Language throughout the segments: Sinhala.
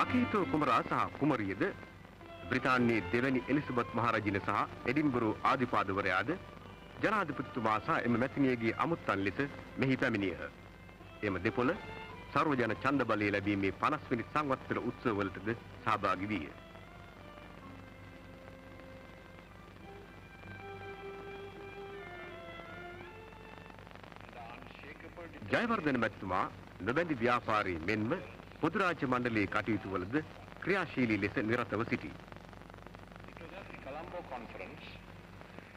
අකීතෝ කුමරා සහ කුමරියද බ්‍රිතාන්‍යයේ දෙවැනි එලිසබෙත් මහරජින සහ එඩින්බරෝ ආධිපාදවරයාද ජනාධිපතිතුමා සහ එම මැතිනියගේ අමුත්තන් ලෙස මෙහි පැමිණියහ. එම දෙපොළ සර්වජන ඡන්ද බලය ලැබීමේ 50 වෙනි සංවත්සර උත්සවවලටද සහභාගී විය. ජයවර්ධන මැතිතුමා නොබැඳි ව්‍යාපාරයේ මෙන්ම පොදු රාජ්‍ය මණ්ඩලයේ කටයුතු වලද ක්‍රියාශීලී ලෙස නිරතව සිටී. It was at the Colombo conference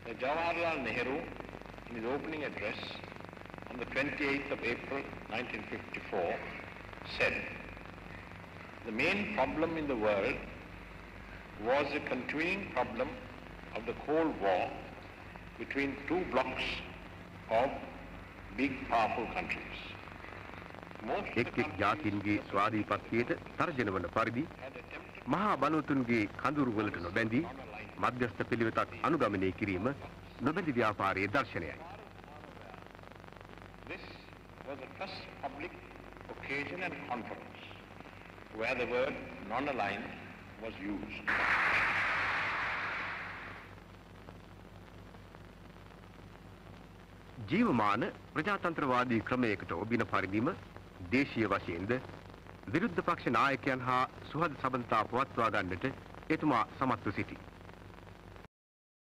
that Jawaharlal Nehru, in his opening address on the 28th of April 1954, said, the main problem in the world was the continuing problem of the Cold War between two blocks of big powerful countries. එක් එක් ජාතීන්ගේ ස්වාධීපත්වයට තර්ජන වන පරිදි මහා බලවතුන්ගේ කඳුරු වලට නොබැඳී මධ්‍යස්ථ පිළිවෙතක් අනුගමනය කිරීම නොබැඳි ව්‍යාපාරයේ දර්ශනයයි. This was the first public occasion and conference where the word non-aligned was used. ජීවමාන ප්‍රජාතන්ත්‍රවාදී ක්‍රමයකට ඔබින පරිදිම දේශීය වශයෙන්ද විරුද්ධ පක්ෂ නායකයන් හා සුහද සබඳතා පවත්වා ගන්නට එතුමා සමත්ව සිටී.